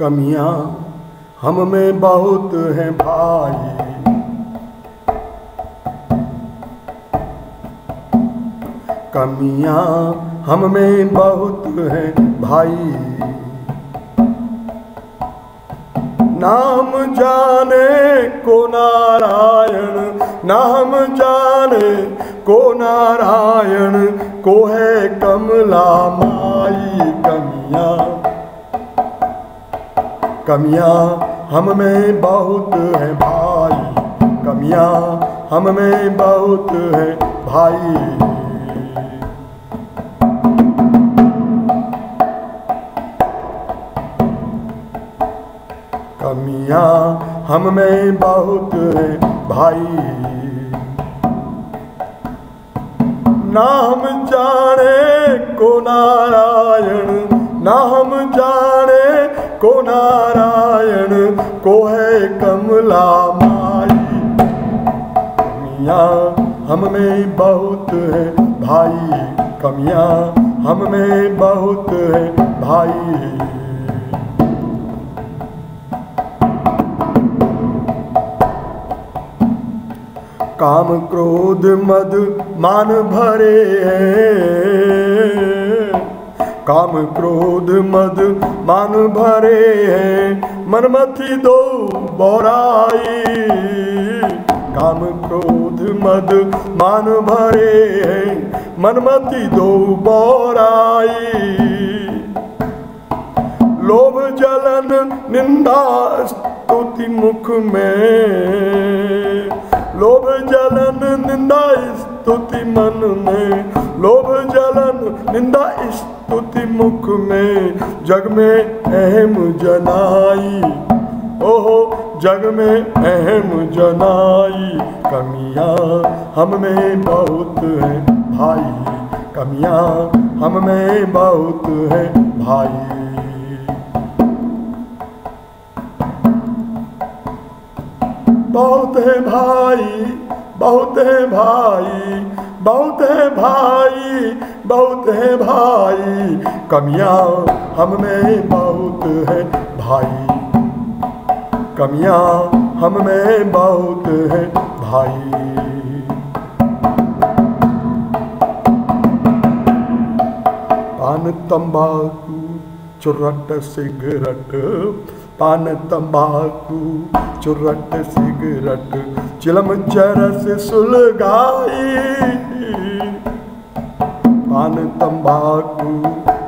कमियाँ हम में बहुत हैं भाई। कमियाँ हम में बहुत हैं भाई। नाम जाने को नारायण, नाम जाने को नारायण, को है कमला माई कमियाँ। कमियाँ हम में बहुत है भाई। कमियाँ हम में बहुत है भाई। कमियाँ हम में बहुत है भाई। ना हम जाने को नारायण ना हम जाने को नारायण, को है कमला माई। कमियाँ हम में बहुत है भाई, कमियाँ हम में बहुत है भाई। काम क्रोध मद मान भरे हैं। काम क्रोध मद मान भरे हैं। मनमथी दो बोराई। काम क्रोध मद मान भरे हैं। मनमथी दो बोराई। लोभ जलन निंदा स्तुति मुख में। लोभ जलन निंदा स्तुति मन में। लोभ जलन निंदा स्तुति मुख में, जग में अहम जनाई। ओहो, जग में अहम जनाई। कमियाँ हम में बहुत है भाई। कमियाँ हम में बहुत है भाई। बहुत है भाई, बहुत है भाई, बहुत है भाई। बहुत है भाई। कमियाँ हम में बहुत है भाई। कमियाँ हम में बहुत है भाई। पान तंबाकू चुरट सिगरट, पान तंबाकू चुरट सिगरट, चिलम चरस सुलगाई। पान तंबाकू,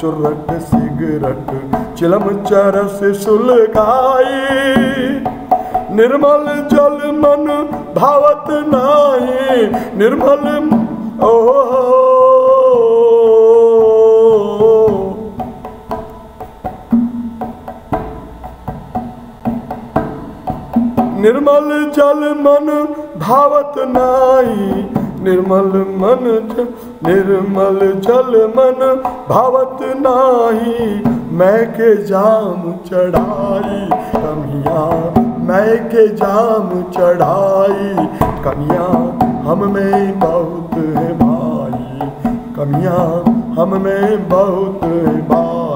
चुरट सिगरट, चिलम चरस सुलगाई निर्मल जल मन भावत नाही निर्मल ओ निर्मल जल मन भावत नाई निर्मल मन निर्मल जल मन, भावत नाही, मैं के जाम चढ़ाई, कमिया, मैं के जाम चढ़ाई, कमिया, हम में बहुत है भाई कमिया, हम में बहुत है भाई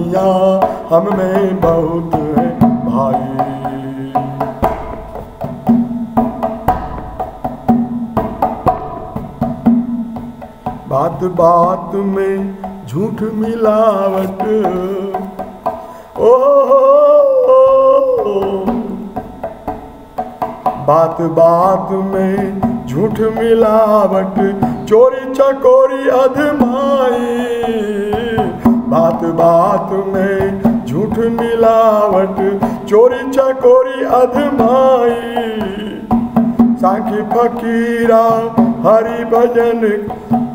कमियाँ हम में बहुत है भाई। बात बात में झूठ मिलावट। ओ, बात बात में झूठ मिलावट चोरी चकोरी अधमाई बात बात में झूठ मिलावट, चोरी चकोरी अधमाई। सांखी फकीरा, हरि भजन,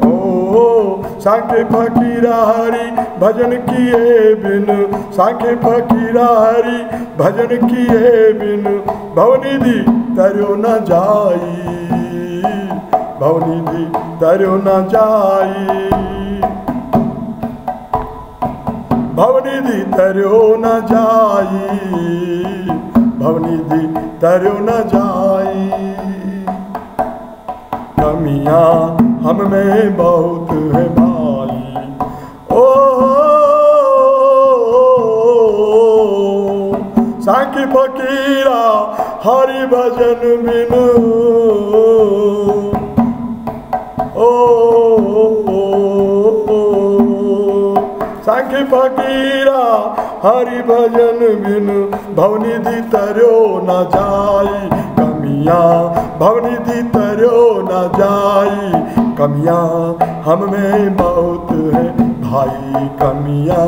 ओ सांखे फकीरा, हरि भजन किए बिन सांखे फकीरा, हरि भजन किए बिन भवनिधि तरो न जाई भवनिधि तरो न जाई। भवनिधि तरो न जाई। भवनिधि तरो न जाई। कमियाँ हम में बहुत है भाई ओ साकी फकीरा, हरि भजन बिनु। साकी फकीरा हरि भजन बिनु भवनिधि तरो न जाई कमियाँ भवनिधि तरो न जाई कमियाँ। हम में बहुत है भाई कमिया,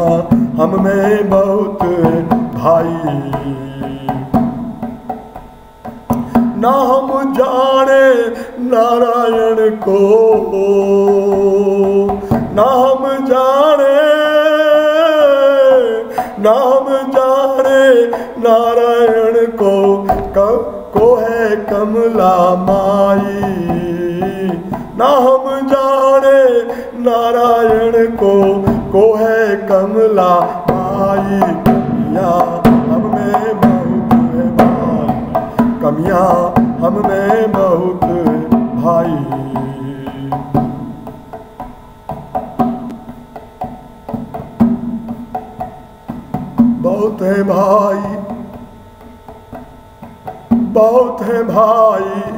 हम में बहुत है भाई। ना हम जाने नारायण को, ना हम जाने कमला माई। ना हम जाने नारायण को को है कमला माई। कमियाँ हम में बहुत है भाई। कमियाँ हम में बहुत भाई। बहुत है भाई। बहुत है भाई।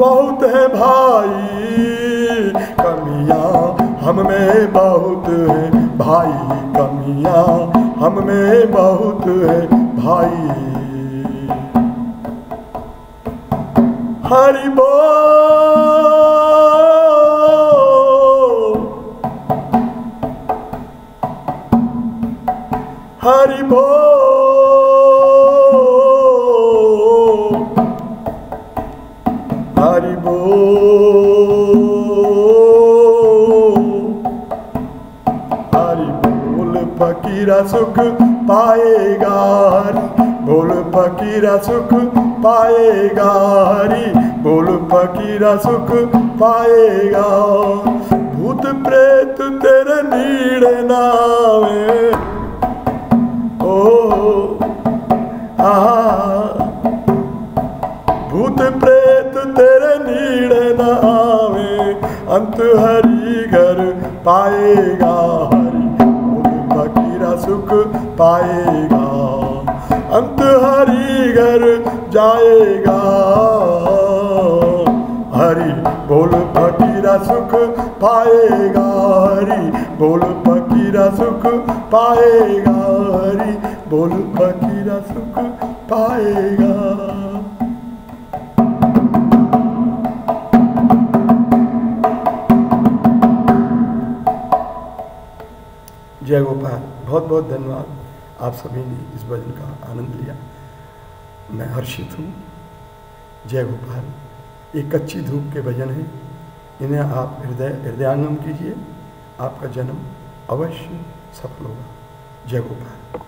बहुत है भाई। कमियाँ हम में बहुत है भाई। कमियाँ हम में बहुत है भाई। हरि बोल हरि बोल फकीरा सुख पाएगा बोल फकीरा सुख पाएगा हरि बोल फकीरा सुख पाएगा भूत प्रेत तेरे नीड़े नावे ओ आ भूत प्रेत तेरे अंत हरि घर पाएगा हरि। फकीरा सुख पाएगा। अंत हरि घर जाएगा। हरि, बोल फकीरा सुख पाएगा। हरि, बोल फकीरा सुख पाएगा। हरि, बोल फकीरा सुख पाएगा। जय गोपाल, बहुत बहुत धन्यवाद। आप सभी ने इस भजन का आनंद लिया। मैं हर्षित हूँ। जय गोपाल, एक कच्ची धूप के भजन हैं। इन्हें आप हृदय, हृदयांगम कीजिए। आपका जन्म अवश्य सफल होगा। जय गोपाल।